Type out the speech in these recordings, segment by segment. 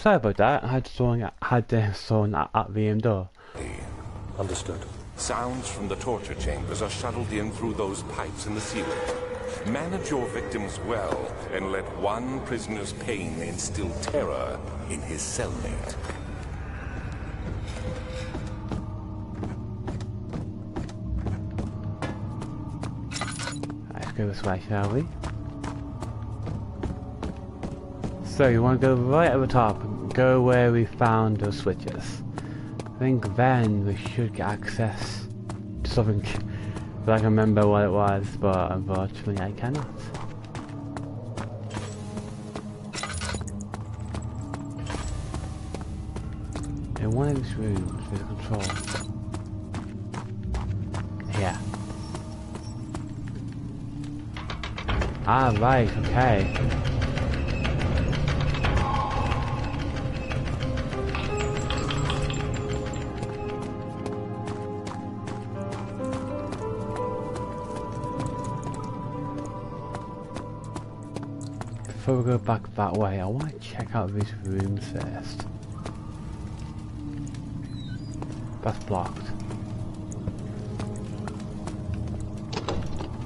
sorry about that. I had someone had uh, someone at, at the door. Understood. Sounds from the torture chambers are shuttled in through those pipes in the ceiling. Manage your victims well, and let one prisoner's pain instill terror in his cellmate. Let's go this way, shall we? So you want to go right at the top, go where we found those switches. I think then we should get access to something. I can remember what it was, but unfortunately I cannot. In one of these rooms, there's a control. Yeah. Ah, right, okay. Go back that way, I want to check out these rooms first. That's blocked.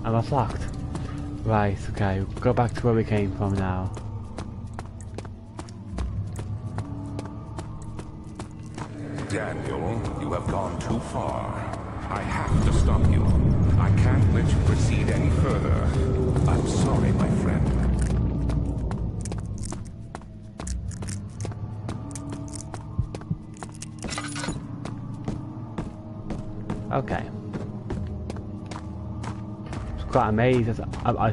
And that's locked. Right, okay, go back to where we came from now. Daniel, you have gone too far. I have to stop you. I can't let you proceed any further. I'm sorry, my friend. Quite amazed. I, I,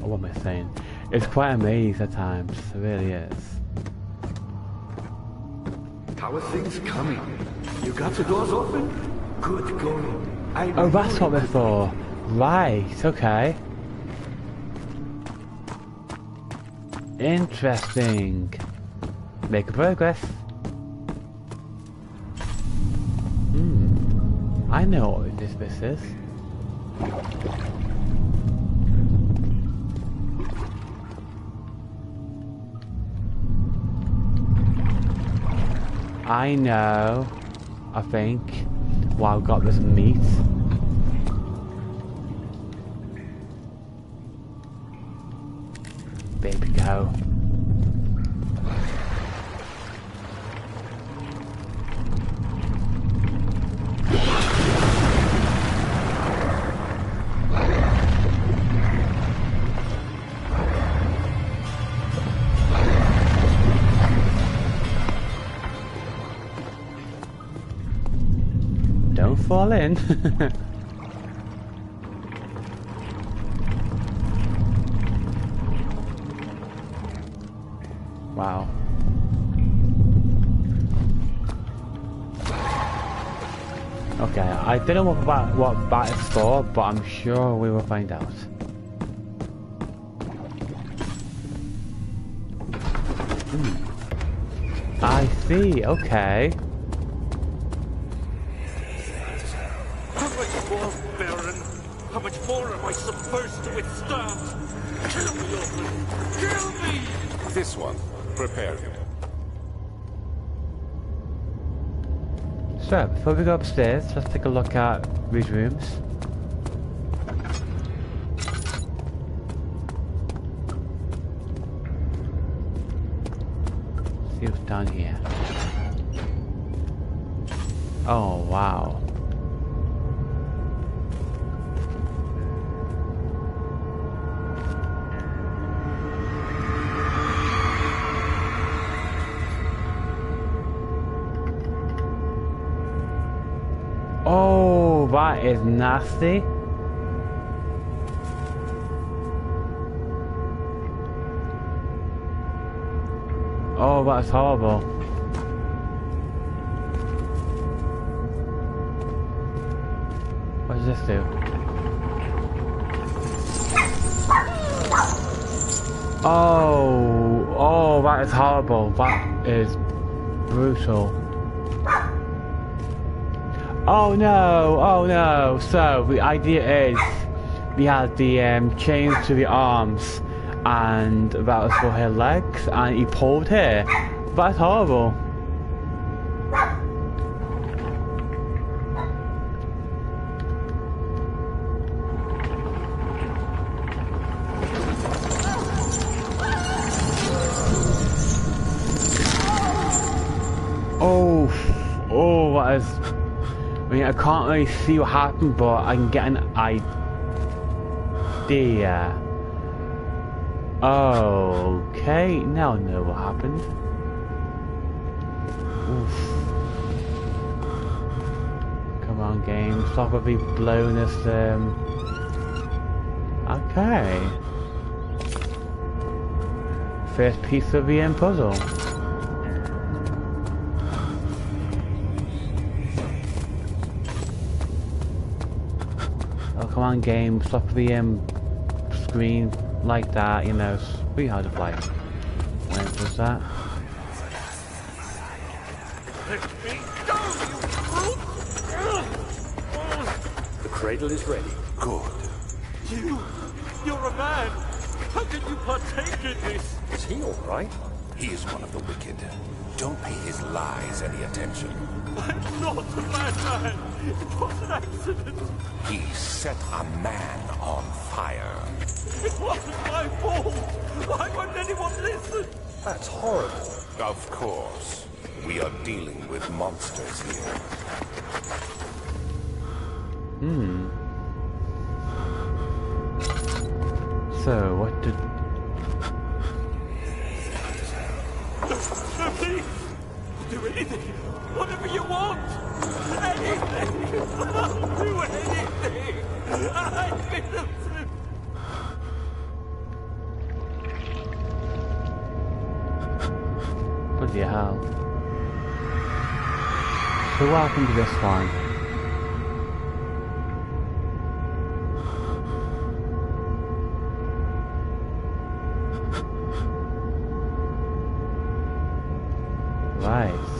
what am I saying? It's quite amazed at times. It really is. How are things coming? You got the doors open? Good going. I Oh, that's what they're for. Right, okay. Interesting. Make a progress. Hmm. I know what this this is. I know. I think. Wow, got this meat. Baby go. Fall in. wow. Okay, I didn't know what bat, what bat is for, but I'm sure we will find out. Hmm. I see, okay. How much more, Baron? How much more am I supposed to withstand? Kill me, Orphan! Kill me! This one. Prepare him. So, before we go upstairs, let's take a look at these rooms. See what's down here. Oh, wow. Is nasty. Oh, that's horrible. What does this do? Oh, oh, that is horrible. That is brutal. Oh no, oh no. So the idea is we had the um, chains to the arms and that was for her legs and he pulled her That's horrible. Oh, oh, that is. I mean, I can't really see what happened, but I can get an idea. Oh okay, now I know what happened. Oof. Come on, game, stop with blowing this. Um. Okay. First piece of the end puzzle. Oh, come on, game. Stop the um, screen like that, you know. Be hard to play. When was that? Let me go, you brute! The cradle is ready. Good. You, you're a man. How can you partake in this? Is he all right? He is one of the wicked. Don't pay his lies any attention. I'm not a bad man. It was an accident. He set a man on fire. It wasn't my fault. Why won't anyone listen? That's horrible. Of course. We are dealing with monsters here. Hmm. So, what did... No, please. Do anything. Whatever you want. Anything. I'll do anything. I'm innocent. Bloody hell. So what happened to this one? Right.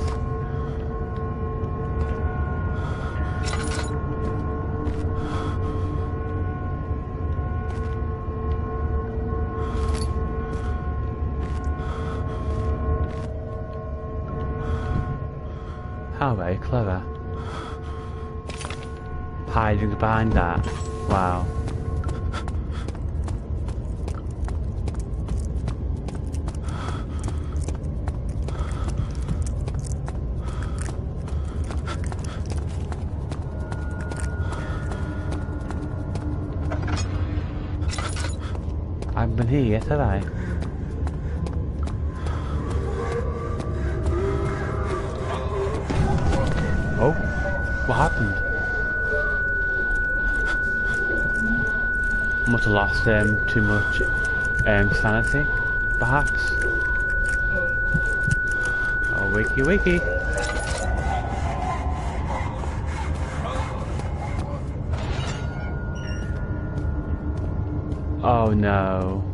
Very clever. Eh? Hiding behind that. Wow. I haven't been here yet, have I? Happened? Must have lost um, too much um, sanity, perhaps. Oh, wakey wakey. Oh no.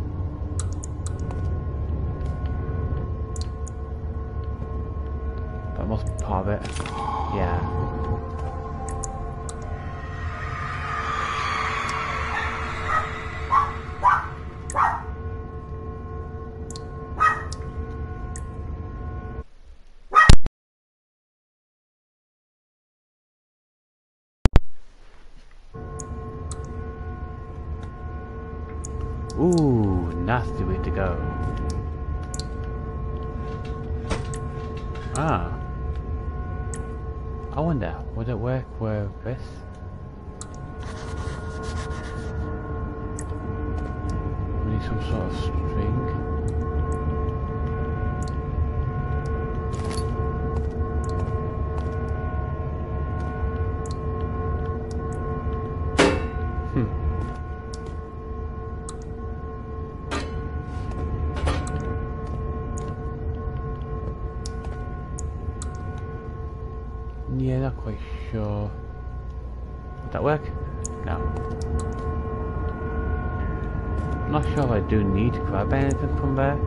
That must be part of it. Yeah. Ooh, nasty way to go. Ah. I wonder, would it work with this? We need some sort of string. do need to grab anything from there.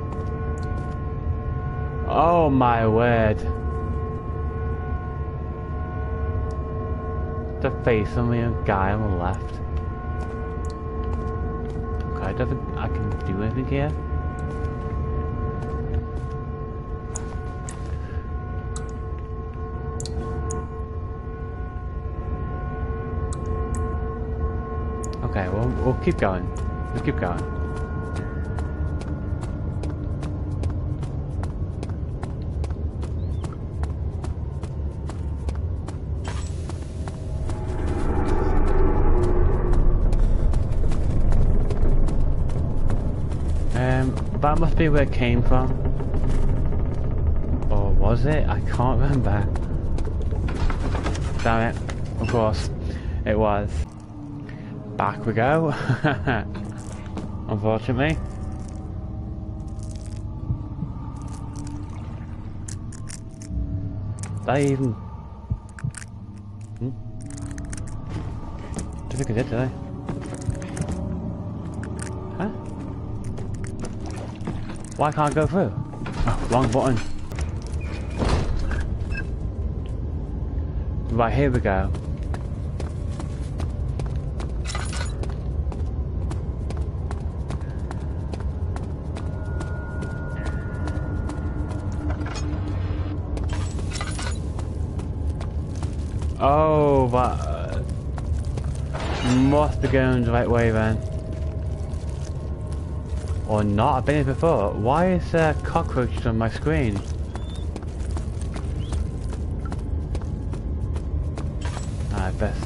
Oh my word. The face on the guy on the left. Okay, I don't think I can do anything here. Okay, well, we'll keep going. We'll keep going. That must be where it came from. Or was it? I can't remember. Damn it. Of course, it was. Back we go. Unfortunately. I even... Hmm? I think I did, did I? Why can't I go through? Oh, wrong button. Right, here we go. Oh, but uh, must be going the right way then. Or not, I've been here before. Why is there cockroaches on my screen? Ah, best.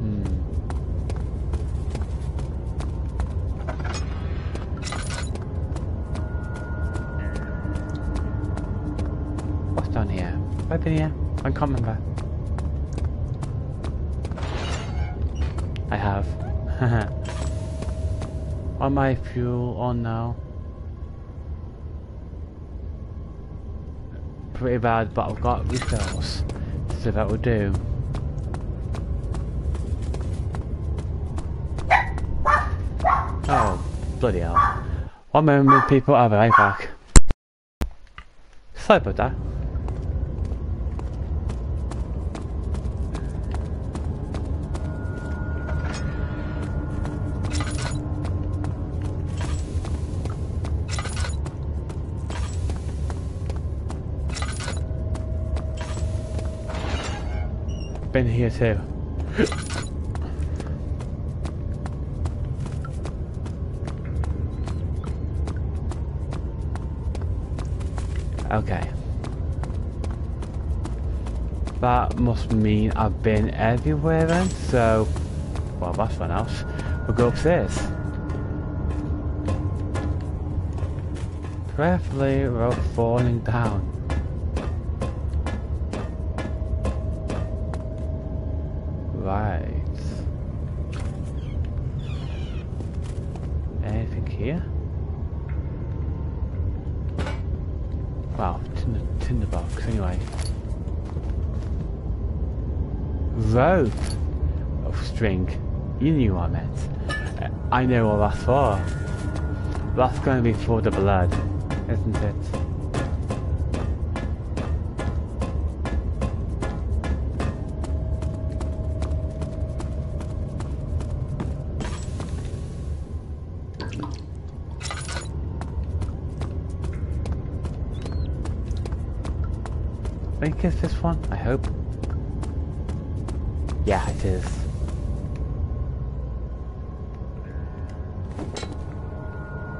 Hmm. What's here? Have been here? I can't remember. I have. Are my fuel on now? Pretty bad, but I've got refills. So that will do. Oh, bloody hell. One moment, people, I'll be right back. Sorry about that. Been here too. okay. That must mean I've been everywhere then, so... Well, that's fun else. We'll go upstairs. Prayerfully without falling down. Right. Anything here? Wow, tinder, tinderbox anyway. Rope of string. You knew I meant. Uh, I know what that's for. That's going to be for the blood, isn't it? Think it's this one, I hope. Yeah, it is.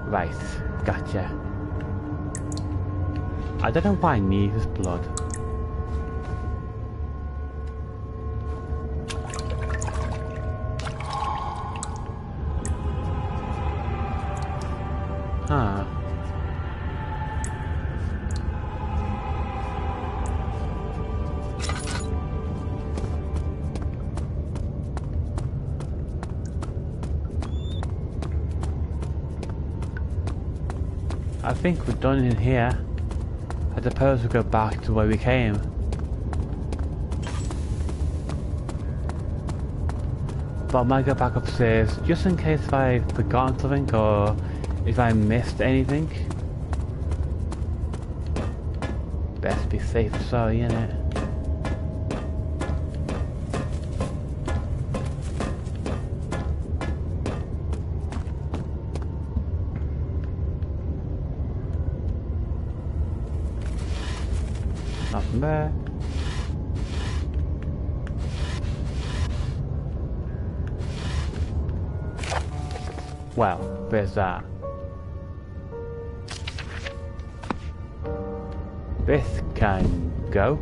Right, gotcha. I don't know why I need his blood. I think we're done in here. I suppose we'll go back to where we came. But I might go back upstairs just in case if I've forgotten something or if I missed anything. Best be safe sorry, innit? There. Well, there's that. This can go.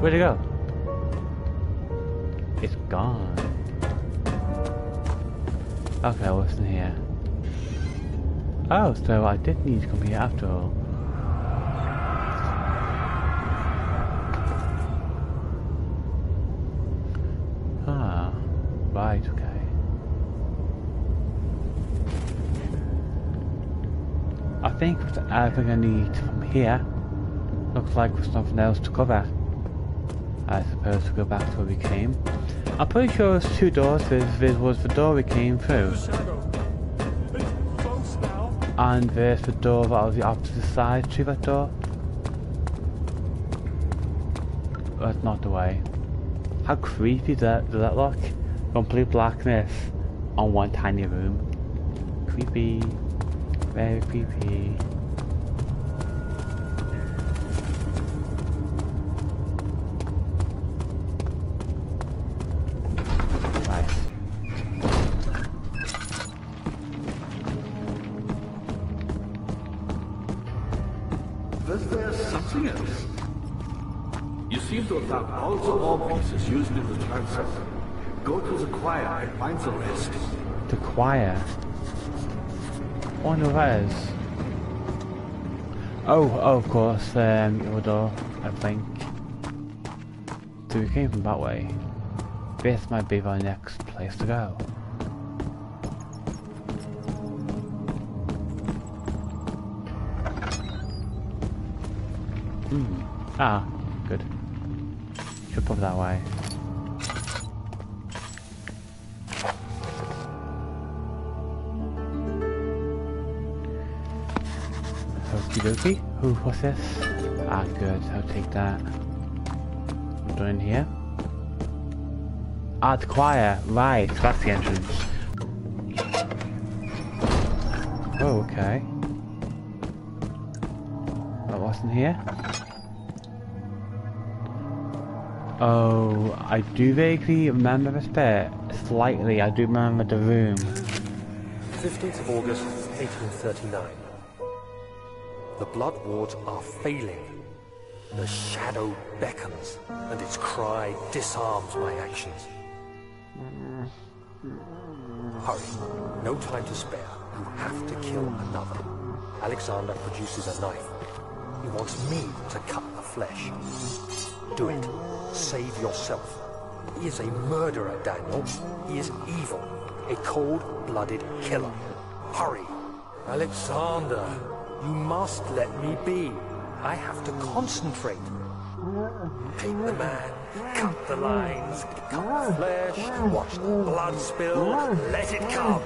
Where'd it go? It's gone. Okay, what's in here? Oh, so I did need to come here after all. Ah, right, okay. I think everything I need from here. Looks like there's nothing else to cover. I suppose to go back to where we came. I'm pretty sure there's two doors. This, this was the door we came through. And there's the door that was the opposite side to that door. That's not the way. How creepy that, does that look? Complete blackness on one tiny room. Creepy. Very creepy. To have found all pieces used in the transfer. Go to the choir and find the rest. The choir. I wonder what. Oh, oh, of course, um, your door, I think. So we came from that way. This might be our next place to go. Hmm. Ah, good. Should pop that way. Okie dokie. Who what's this? Ah, good. I'll take that. Doing here. Ah, the choir. Right, that's the entrance. Oh, okay. That wasn't here. Oh, I do vaguely remember this bit. Slightly, I do remember the room. 15th of August, 1839. The blood wards are failing. The shadow beckons, and its cry disarms my actions. Hurry. No time to spare. You have to kill another. Alexander produces a knife. He wants me to cut the flesh. Do it. Save yourself. He is a murderer, Daniel. He is evil. A cold-blooded killer. Hurry. Alexander, you must let me be. I have to concentrate. Take the man, cut the lines, cut the flesh, watch the blood spill, let it come.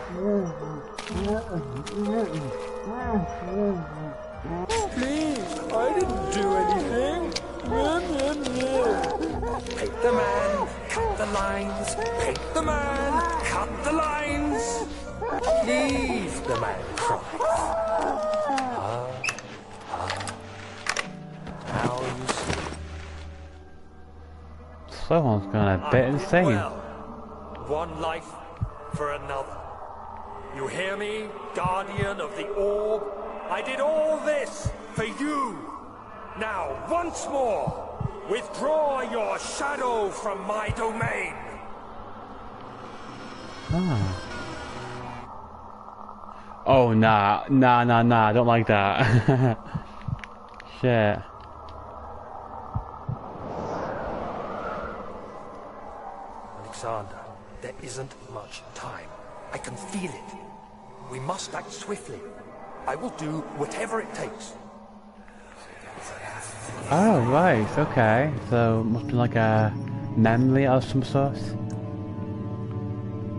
Please, I didn't do anything. Paint the man, cut the lines, paint the man, cut the lines. Leave the man cries. Ah, ah. How you. Someone's gone a bit insane. Well, one life for another. You hear me, guardian of the orb? I did all this for you. Now, once more, withdraw your shadow from my domain. Ah. Oh nah, nah, nah, nah, I don't like that. Shit. Alexander, there isn't much time. I can feel it. We must act swiftly. I will do whatever it takes. Oh, right, okay. So, must be like a memory of some sort.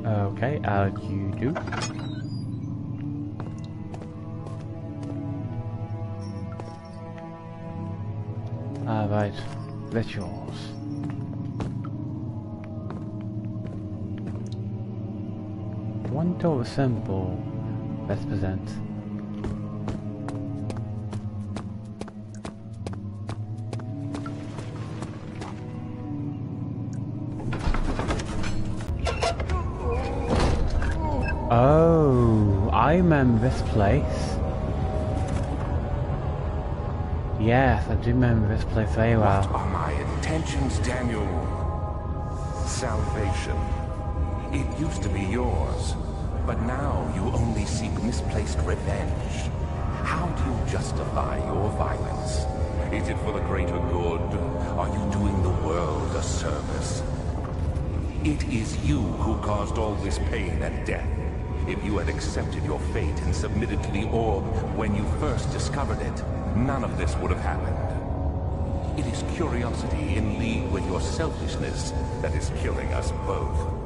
Okay, do you do? Ah, right. Rituals. Wonder what symbol represents. I remember this place. Yes, I do remember this place very well. What are my intentions, Daniel? Salvation. It used to be yours, but now you only seek misplaced revenge. How do you justify your violence? Is it for the greater good? Are you doing the world a service? It is you who caused all this pain and death. If you had accepted your fate and submitted to the orb when you first discovered it, none of this would have happened. It is curiosity in league with your selfishness that is killing us both.